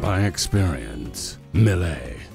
By experience, Millet.